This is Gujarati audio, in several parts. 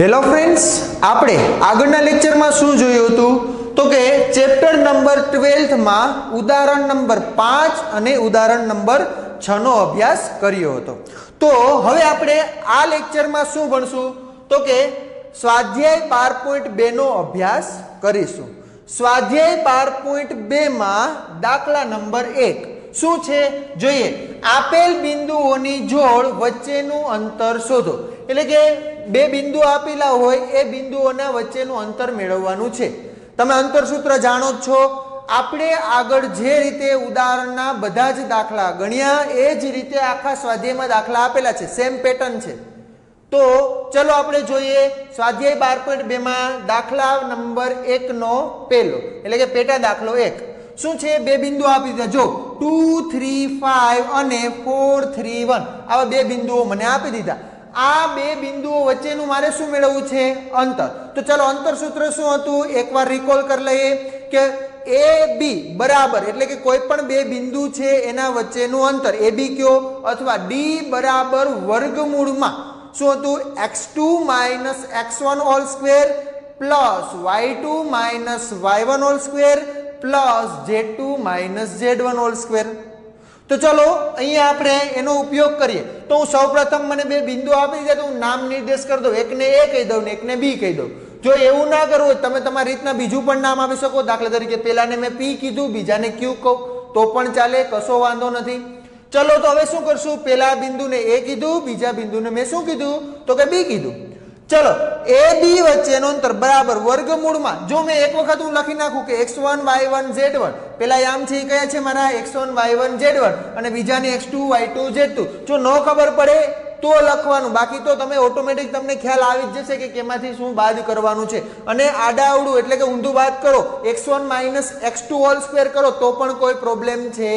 હેલો ફ્રેન્ડ્સ આપણે આગળના લેક્ચરમાં શું જોયું હતું? તો કે ચેપ્ટર નંબર ટ્વેલ્થમાં ઉદાહરણ નંબર પાંચ અને ઉદાહરણ નંબર છનો અભ્યાસ કર્યો હતો. તો હવે આપણે આ લેક્ચરમાં શું ભણશું? તો કે સ્વાધ્યાય બાર પોઈન્ટ બેનો અભ્યાસ કરીશું. સ્વાધ્યાય બાર પોઈન્ટ બેમાં દાખલા નંબર એક શું છે? જોઈએ, આપેલ બિંદુઓની જોડ વચ્ચેનું અંતર શોધો. એટલે કે બે બિંદુ આપેલા હોય, એ બિંદુઓના વચ્ચેનું અંતર મેળવવાનું છે. તમે અંતરસૂત્ર જાણો જ છો, આપણે આગળ જે રીતે ઉદાહરણના બધા જ દાખલા ગણ્યા, એ જ રીતે આખા સ્વાધ્યાયમાં દાખલા આપેલા છે સેમ પેટર્ન છે. તો ચલો આપણે જોઈએ, સ્વાધ્યાય બાર પોઈન્ટ બેમાં દાખલા નંબર એકનો પહેલો, એટલે કે પેટા દાખલો એક. શું છે? બે બિંદુ આપી દીધા. જો ટુ થ્રી ફાઈવ અને ફોર થ્રી વન આવા બે બિંદુઓ મને આપી દીધા. આ બે બિંદુઓ વચ્ચેનું મારે શું મેળવવું છે? અંતર. તો ચલો અંતર સૂત્ર શું હતું? એકવાર રિકોલ કરી લઈએ કે એ બી બરાબર, એટલે કે કોઈ પણ બે બિંદુ છે એના વચ્ચેનું અંતર. એ બી કયો? અથવા ડી બરાબર વર્ગમૂળમાં. શું હતું? X two minus x one all square plus y two minus y one all square plus z two minus z one all square તો ચલો, અહીંયા આપણે એનો ઉપયોગ કરીએ. તો હું સૌપ્રથમ મને બે બિંદુ આપી દીધા તો હું નામ નિર્દેશ કરી દઉં. એકને એ કહી દઉં ને એકને બી કહી દઉં. જો એવું ના કરવું હોય, તમે તમારી રીતના બીજું પણ નામ આપી શકો. દાખલા તરીકે, પેલાને મેં પી કીધું, બીજાને ક્યુ કહું. તો પણ ચાલે, કશો વાંધો નથી. ચલો, તો હવે શું કરશું? પેલા બિંદુને એ કીધું, બીજા બિંદુને મેં શું કીધું? તો કે બી કીધું. ચલો, એ બી વચ્ચેનો અંતર બરાબર વર્ગમૂળમાં, જો મેં એક વખત હું લખી નાખું કે x one y one z one પેલા આમ છે એ કયા છે મારા x one y one z one અને બીજાને x two y two z two જો ન ખબર પડે તો લખવાનું. બાકી તો તમે ઓટોમેટિક તમને ખ્યાલ આવી જ જશે કે કેમાંથી શું બાદ કરવાનું છે. અને આડાવડું એટલે કે ઊંધું બાદ કરો. X one minus x two whole square કરો તો પણ કોઈ પ્રોબ્લેમ છે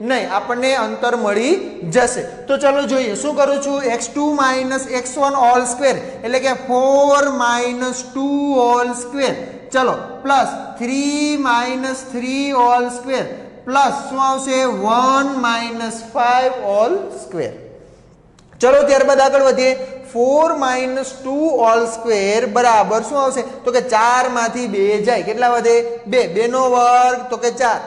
નહીં. આપણને અંતર મળી જશે. તો ચલો જોઈએ. શું કરું છું? X two minus x one all square એટલે કે four minus two all square ચલો. Plus three minus three all square plus શું આવશે? One minus five all square ચલો ત્યારબાદ આગળ વધીએ. Four minus two all square બરાબર શું આવશે? તો કે ચારમાંથી બે જાય. કેટલા વધે? બે. બેનો વર્ગ, તો કે ચાર.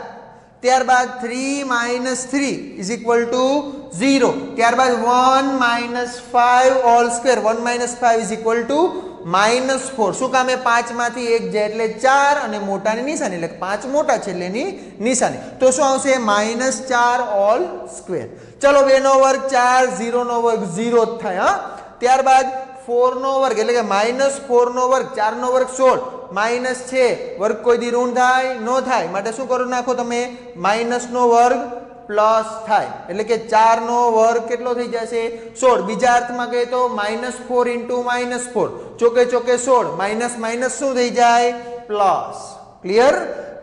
ત્યારબાદ three minus three is equal to zero. ત્યારબાદ one minus five all square. One minus five is equal to minus four. શું કામે પાંચમાંથી એક જાય એટલે ચાર અને મોટાની નિશાની. એટલે પાંચ મોટા છે એટલે એની નિશાની. તો શું આવશે? માઇનસ ચાર ઓલ સ્ક્વેર. ચલો બેનો વર્ગ ચાર ઝીરોનો વર્ગ ઝીરો જ થાય, હા? ત્યારબાદ ફોરનો વર્ગ, એટલે કે માઇનસ ફોરનો વર્ગ ચારનો વર્ગ સોળ. માઇનસ છે, વર્ગ કોઈ દી ઋણ થાય, ન થાય. માટે શું કરો નાખો તમે? માઇનસનો વર્ગ પ્લસ થાય. એટલે કે ચારનો વર્ગ કેટલો થઈ જશે? સોળ. બીજા અર્થમાં કહીએ તો minus four into minus four ચોકે ચોકે સોળ. માઇનસ માઇનસ શું થઈ જાય? પ્લસ ક્લિયર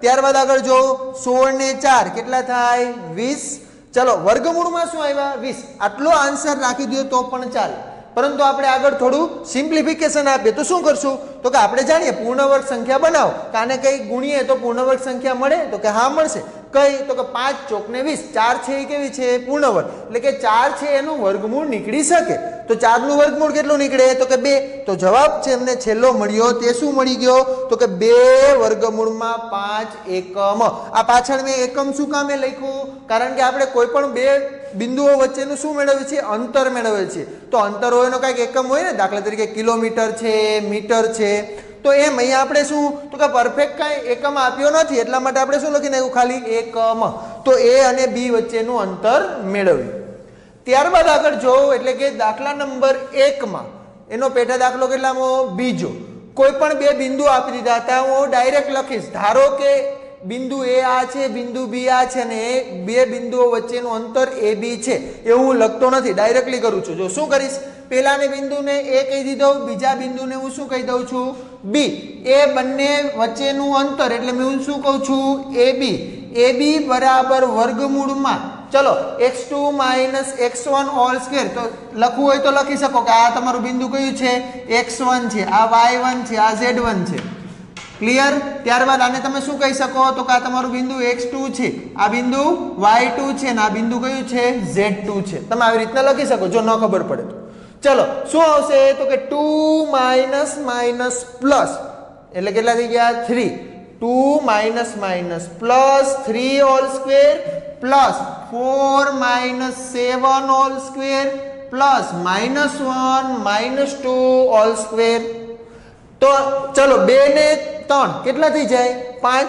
ત્યારબાદ આગળ જો સોળ ને ચાર કેટલા થાય? વીસ. ચલો, વર્ગમૂળમાં શું આવ્યા? વીસ. આટલો આન્સર રાખી દો તો પણ ચાલે. પરંતુ આપણે આગળ થોડું સિમ્પ્લિફિકેશન આપીએ. તો શું કરશું? તો કે આપણે જાણીએ પૂર્ણવર્ગ સંખ્યા બનાવો. કે આને કંઈ ગુણીએ તો પૂર્ણવર્ગ સંખ્યા મળે? તો કે હા, મળશે. કઈ? તો કે પાંચ ચોકને વીસ. ચાર છે એ કેવી છે? પૂર્ણવર્ગ એટલે કે ચાર છે એનું વર્ગમૂળ નીકળી શકે. તો ચારનું વર્ગમૂળ કેટલું નીકળે? તો કે બે. તો જવાબ છે એમને છેલ્લો મળ્યો. તે શું મળી ગયો? તો કે બે વર્ગમૂળમાં પાંચ એકમ. આ પાછળ મેં એકમ શું કામે લખ્યું? કારણ કે આપણે કોઈ પણ બે બિંદુઓ વચ્ચેનું શું મેળવીએ છીએ અંતર મેળવીએ છીએ તો અંતર હોય એનો કાંઈક એકમ હોય ને? દાખલા તરીકે કિલોમીટર છે, મીટર છે. તો એમ, અહીંયા આપણે શું? તો કે પરફેક્ટ કાંઈ એકમ આપ્યો નથી, એટલા માટે આપણે શું લખી નાખ્યું? ખાલી એકમ. તો એ અને બી વચ્ચેનું અંતર મેળવ્યું. ત્યારબાદ આગળ જો, એટલે કે દાખલા નંબર એકમાં, એનો પેટા દાખલો કેટલામાં? બીજો. કોઈ પણ બે બિંદુ આપી દીધા હતા હું ડાયરેક્ટ લખીશ. ધારો કે બિંદુ એ આ છે, બિંદુ બી આ છે, અને એ બે બિંદુઓ વચ્ચેનું અંતર એ બી છે. એવું લખતો નથી ડાયરેક્ટલી કરું છું. જો શું કરીશ? પેલાને બિંદુને એ કહી દીધો, બીજા બિંદુને હું શું કહી દઉં છું? બી એ બંને વચ્ચેનું અંતર એટલે હું શું કહું છું? એ બી એ બી બરાબર વર્ગમૂળમાં. ચલો x two minus x one all square તો લખવું હોય તો લખી શકો કે આ તમારું બિંદુ કયું છે? એક્સ વન છે, આ વાય વન છે, આ ઝેડ વન છે. ક્લિયર ત્યારબાદ આને તમે શું કહી શકો? તો કે આ તમારું બિંદુ એક્સ ટુ છે. આ બિંદુ વાય ટુ છે ને આ બિંદુ કયું છે? ઝેડ ટુ છે. તમે આવી રીતના લખી શકો, જો ન ખબર પડે ચલો, શું આવશે? તો કે ટુ માઇનસ માઇનસ પ્લસ. એટલે કેટલા થઈ ગયા? Three. Two minus minus plus three whole square plus four minus seven whole square plus minus one minus two whole square. તો ચલો, બે ને ત્રણ કેટલા થઈ જાય? પાંચ.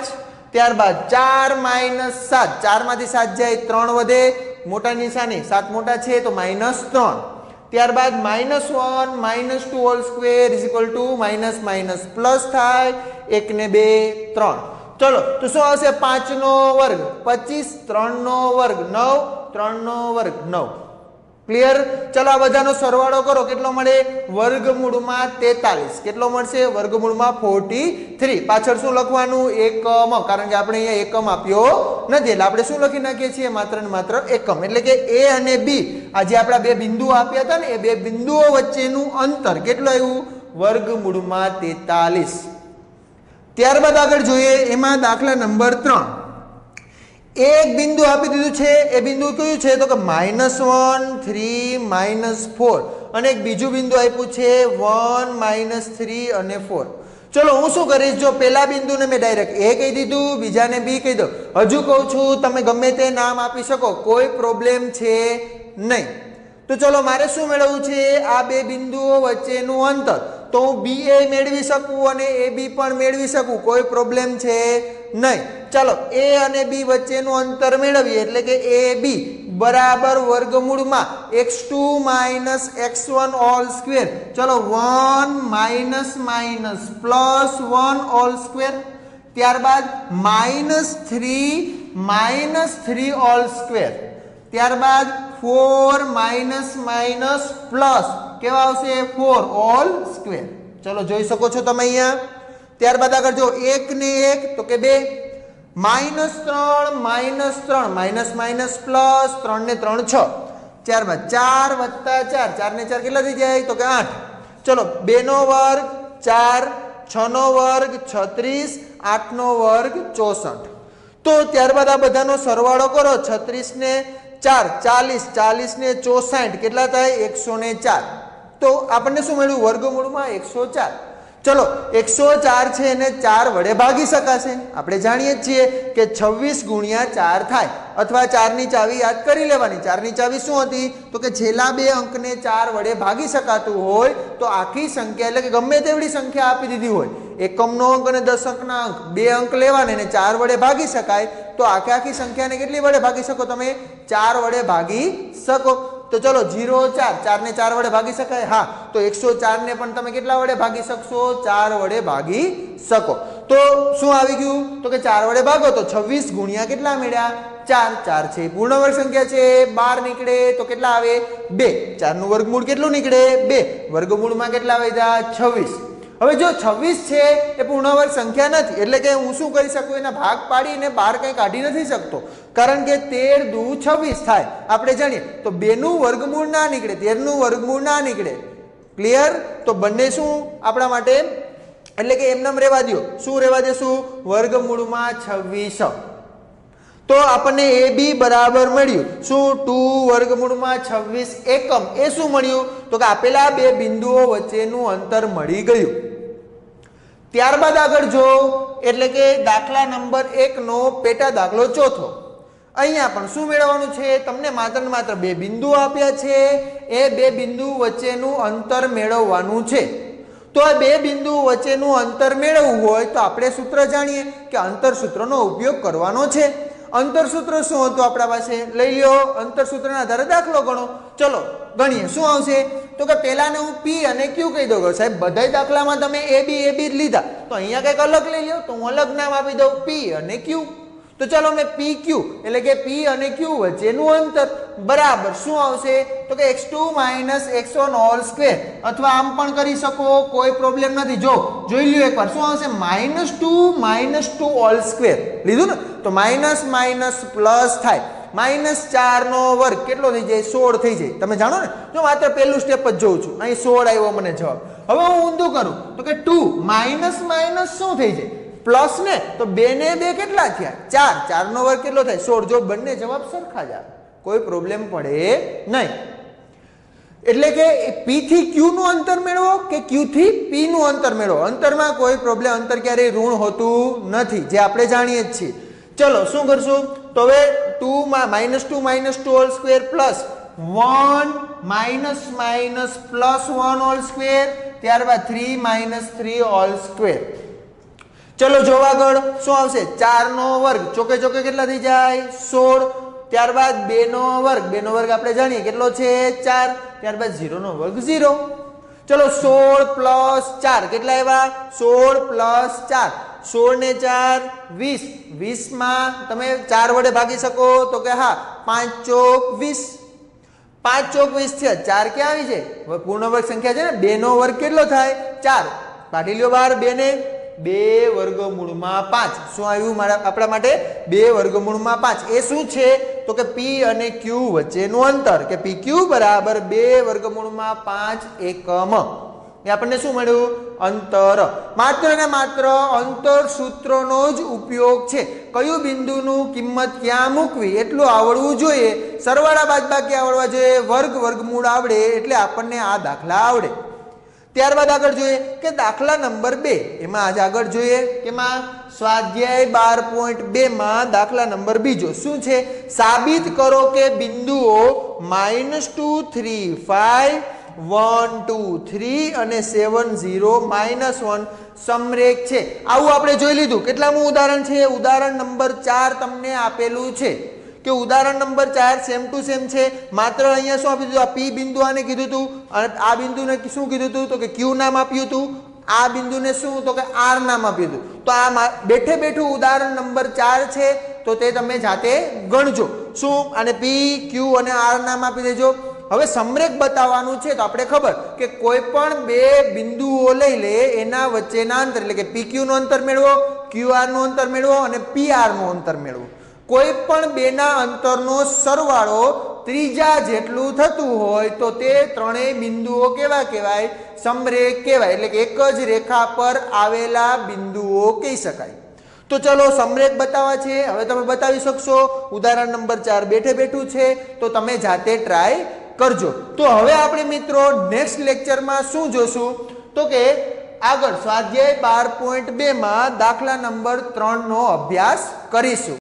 ત્યારબાદ ચાર માઇનસ સાત. ચારમાંથી સાત જાય, ત્રણ વધે. મોટા નિશાની, સાત મોટા છે, તો માઇનસ ત્રણ. ત્યારબાદ minus one minus two whole square is equal to minus minus plus થાય, એક ને બે, ત્રણ. ચલો, તો શું આવશે? પાંચનો વર્ગ. પચીસ, ત્રણનો વર્ગ. નવ, ત્રણનો વર્ગ. નવ. ક્લિયર ચલો આ બધાનો સરવાળો કરો. કેટલો મળે? વર્ગમૂળમાં તેતાલીસ. કેટલો મળશે? વર્ગમૂળમાં ફોર્ટી થ્રી પાછળ શું લખવાનું? એકમ. કારણ કે આપણે અહીંયા એકમ આપ્યો નથી. એટલે આપણે શું લખી નાખીએ છીએ? માત્ર ને માત્ર એકમ. એટલે કે એ અને બી આજે આપણા બે બિંદુઓ આપ્યા હતા ને, એ બે બિંદુઓ વચ્ચેનું અંતર કેટલું આવ્યું? વર્ગમૂળમાં તેતાલીસ. ત્યારબાદ આગળ જોઈએ. એમાં દાખલા નંબર ત્રણ. એક બિંદુ આપી દીધું છે, એ બિંદુ કયું છે? તો કે minus one three minus four અને એક બીજું બિંદુ આપ્યું છે વન માઇનસ થ્રી અને ફોર ચલો, હું શું કરીશ? જો પેલા બિંદુને મેં ડાયરેક્ટ એ કહી દીધું, બીજાને બી કહી દો હજુ કહું છું, તમે ગમે તે નામ આપી શકો, કોઈ પ્રોબ્લેમ છે નહીં. તો ચલો, મારે શું મેળવવું છે? આ બે બિંદુઓ વચ્ચેનું અંતર. તો હું બી એ મેળવી શકું અને એ બી પણ મેળવી શકું, કોઈ પ્રોબ્લેમ છે નહીં. ચાલો એ અને બી વચ્ચેનું અંતર મેળવીએ, એટલે કે એ બી બરાબર વર્ગમૂળમાં x two minus x one all square ચલો one minus minus plus one all square ત્યારબાદ minus three minus three all square ત્યારબાદ ફોર માઇનસ માઇનસ પ્લસ કેવા આવશે? ફોર ઓલ સ્ક્વેર ચલો, જોઈ શકો છો તમે અહીંયા. ત્યારબાદ આગળ જો એક ને એક, તો કે બે. માઇનસ ત્રણ માઇનસ ત્રણ. માઇનસ માઇનસ પ્લસ ત્રણ ને ત્રણ, છ. ત્યારબાદ ચાર વત્તા ચાર. ચાર ને ચાર કેટલા થઈ જાય? તો કે આઠ. ચલો, બે નો વર્ગ, ચાર, છ નો વર્ગ, છત્રીસ, આઠ નો વર્ગ, ચોસઠ. તો ત્યારબાદ આ બધાનો સરવાળો કરો. છત્રીસ ને ચાર, ચાલીસ ચાલીસ ને ચોસાઠ, કેટલા થાય? એકસો ને ચાર. તો આપણને શું મળ્યું? વર્ગમૂળમાં એકસો ચાર. ચલો, એકસો ચાર છે એને ચાર વડે ભાગી શકાશે. આપણે જાણીએ જ છીએ કે છવ્વીસ ગુણ્યા ચાર થાય. અથવા ચારની ચાવી યાદ કરી લેવાની. ચારની ચાવી શું હતી? તો કે છેલ્લા બે અંકને ચાર વડે ભાગી શકાતું હોય, તો આખી સંખ્યા એટલે કે ગમે તેવડી સંખ્યા આપી દીધી હોય. એકમનો અંક અને દસ અંકના અંક. બે અંક લેવાને અને ચાર વડે ભાગી શકાય. તો આખે આખી સંખ્યાને કેટલી વડે ભાગી શકો તમે? ચાર વડે ભાગી શકો. તો ચલો જીરો ચાર ચાર ને ચાર વડે ભાગી શકાય? હા, તો એકસો ચાર ને પણ તમે કેટલા વડે ભાગી શકશો? ચાર વડે ભાગી શકો. તો શું આવી ગયું? તો કે ચાર વડે ભાગો તો છવ્વીસ ગુણ્યા કેટલા મળ્યા? ચાર ચાર છે પૂર્ણ વર્ગ સંખ્યા છે, બાર નીકળે તો કેટલા આવે? બે. ચારનું વર્ગમૂળ કેટલું નીકળે? બે. વર્ગમૂળમાં કેટલા વધ્યા? છવ્વીસ. હવે જો છવ્વીસ છે એ પૂર્ણવર્ગ સંખ્યા નથી, એટલે કે હું શું કરી શકું? એના ભાગ પાડીને બાર કંઈ કાઢી નથી શકતો. કારણ કે તેર દુ છવ્વીસ થાય. આપણે જાણીએ, તો બેનું વર્ગમૂળ ના નીકળે, તેરનું વર્ગમૂળ ના નીકળે. ક્લિયર તો બંને શું આપણા માટે? એટલે કે એમનામ રહેવા દો શું રહેવા દેશું વર્ગમૂળમાં છવ્વીસ. તો આપણને એ બી બરાબર મળ્યું. શું? ટુ વર્ગમૂળમાં છવ્વીસ એકમ. એ શું મળ્યું? તો કે આપેલા બે બિંદુઓ વચ્ચેનું અંતર મળી ગયું. ત્યારબાદ આગળ જો, એટલે કે દાખલા નંબર એકનો પેટા દાખલો ચોથો. અહીંયા પણ શું મેળવવાનું છે? તમને માત્ર ને માત્ર બે બિંદુ આપ્યા છે. એ બે બિંદુ વચ્ચેનું અંતર મેળવવાનું છે. તો આ બે બિંદુ વચ્ચેનું અંતર મેળવવું હોય તો આપણે સૂત્ર જાણીએ કે અંતર સૂત્રનો ઉપયોગ કરવાનો છે. અંતર સૂત્ર શું હતું આપણા પાસે? લઈ લ્યો. અંતરસૂત્રના આધારે દાખલો ગણો. ચલો, ગણીએ. શું આવશે? તો કે પહેલાંને હું પી અને ક્યુ કહી દઉં. સાહેબ, બધાય દાખલામાં તમે એ બી એ બી લીધા. તો અહીંયા કંઈક અલગ લઈ લ્યો. તો હું અલગ નામ આપી દઉં. પી અને ક્યુ તો ચલો મેં પી ક્યુ એટલે કે પી અને ક્યુ વચ્ચેનું અંતર. બરાબર. શું આવશે? તો કે x two minus x one whole square અથવા આમ પણ કરી શકો. કોઈ પ્રોબ્લેમ નથી. જો, જોઈ લ્યો એકવાર. શું આવશે? Minus two minus two whole square લીધું ને? તો માઇનસ માઇનસ પ્લસ થાય. માઇનસ ચારનો વર્ગ કેટલો થઈ જાય? સોળ થઈ જાય. તમે જાણો ને? જો માત્ર પહેલું સ્ટેપ જ જોઉં છું. અહીં સોળ આવ્યો મને જવાબ. હવે હું ઊંધું કરું. તો કે ટુ માઇનસ માઇનસ શું થઈ જાય? પ્લસ ને? તો બે ને બે કેટલા થયા? ચાર. ચારનો વર્ગ કેટલો થાય? સોળ. જો બંને જવાબ સરખા જ આવે. કોઈ પ્રોબ્લેમ પડે નહીં. એટલે કે પી થી ક્યુ નું અંતર મેળવો કે ક્યુ થી પી નું અંતર મેળવો? અંતરમાં કોઈ પ્રોબ્લેમ અંતર ક્યારેય ઋણ હોતું નથી. જે આપણે જાણીએ જ છીએ. ચલો, શું કરશું? તો હવે two minus two minus two whole square plus one minus minus plus one whole square ત્યારબાદ three minus three whole square ચલો, જોવા આગળ, શું આવશે? ચારનો વર્ગ. ચોકે ચોકે કેટલા થઈ જાય? સોળ. ત્યારબાદ બે નો વર્ગ. બે નો વર્ગ આપણે જાણીએ કેટલો છે? ચાર. ત્યારબાદ ઝીરો નો વર્ગ ઝીરો ચલો, સોળ પ્લસ ચાર. કેટલા આવ્યા? સોળ પ્લસ ચાર. સોળ ને ચાર, વીસ. વીસમાં તમે ચાર વડે ભાગી શકો તો કે હા, પાંચ ચોક વીસ. પાંચ ચોક વીસ છે. ચાર ક્યાં આવી છે? પૂર્ણ વર્ગ સંખ્યા છે ને બે નો વર્ગ કેટલો થાય? ચાર. કાઢી લ્યો બાર બે ને બે વર્ગમૂળમાં પાંચ. શું આવ્યું? મારા આપણા માટે બે વર્ગમૂળમાં પાંચ. એ શું છે? તો કે પી અને ક્યુ વચ્ચેનું અંતર. કે પી ક્યુ બરાબર બે વર્ગમૂળમાં પાંચ એકમ. એ આપણને શું મળ્યું? અંતર. માત્ર ને માત્ર અંતર સૂત્રનો જ ઉપયોગ છે. કયું બિંદુનું કિંમત ક્યાં મૂકવી? એટલું આવડવું જોઈએ. સરવાળા બાદબાકી આવડવા જોઈએ. વર્ગ વર્ગમૂળ આવડે એટલે આપણને આ દાખલા આવડે. ત્યારબાદ આગળ જોઈએ કે દાખલા નંબર બે. એમાં આજે આગળ જોઈએ કે એમાં સ્વાધ્યાય બાર પોઈન્ટ બે માં દાખલા નંબર બીજો શું છે? સાબિત કરો કે બિંદુઓ minus two three five one two three અને સેવન ઝીરો માઇનસ વન સમરેખ છે. આવું આપણે જોઈ લીધું. કેટલામું ઉદાહરણ છે? ઉદાહરણ નંબર ચાર તમને આપેલું છે. કે ઉદાહરણ નંબર ચાર સેમ ટુ સેમ છે. માત્ર અહીંયા શું આપ્યું હતું? આ પી બિંદુ આને કીધું હતું. અને આ બિંદુને શું કીધું હતું? તો કે ક્યુ નામ આપ્યું હતું. આ બિંદુને શું? તો કે આર નામ આપ્યું હતું. તો આ બેઠે બેઠું ઉદાહરણ નંબર ચાર છે. તો તે તમે જાતે ગણજો. શું? અને પી ક્યુ અને આર નામ આપી દેજો. હવે સમરેખ બતાવવાનું છે તો આપણે ખબર કે કોઈ પણ બે બિંદુઓ લઈ લે, એના વચ્ચેના અંતર, એટલે કે પીક્યુ નું અંતર મેળવો ક્યુઆરનું અંતર મેળવો અને પીઆરનું અંતર મેળવો. કોઈ પણ બેના અંતરનો સરવાળો ત્રીજા જેટલું થતું હોય તો તે ત્રણેય બિંદુઓ કેવા કહેવાય? સમરેખ કહેવાય. એટલે કે એક જ રેખા પર આવેલા બિંદુઓ કહી શકાય. તો ચલો સમરેખ બતાવવા છે. હવે તમે બતાવી શકશો. ઉદાહરણ નંબર ચાર બેઠે બેઠું છે. તો તમે જાતે ટ્રાય કરજો. તો હવે આપણે મિત્રો નેક્સ્ટ લેક્ચરમાં શું જોશું? તો કે આગળ સ્વાધ્યાય બાર પોઈન્ટ બેમાં દાખલા નંબર ત્રણનો અભ્યાસ કરીશું.